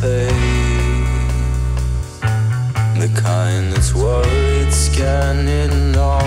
face. The kind that's worried, scanning all.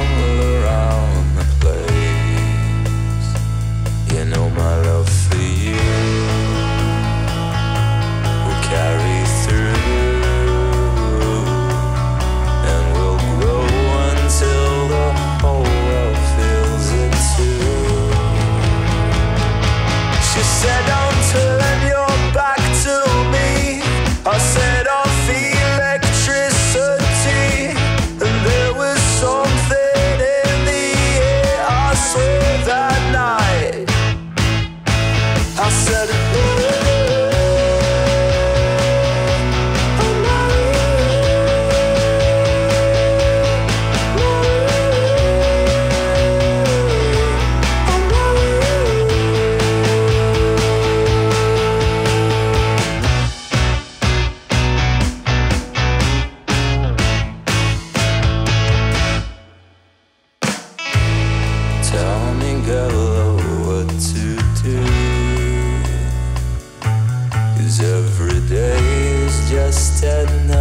Just another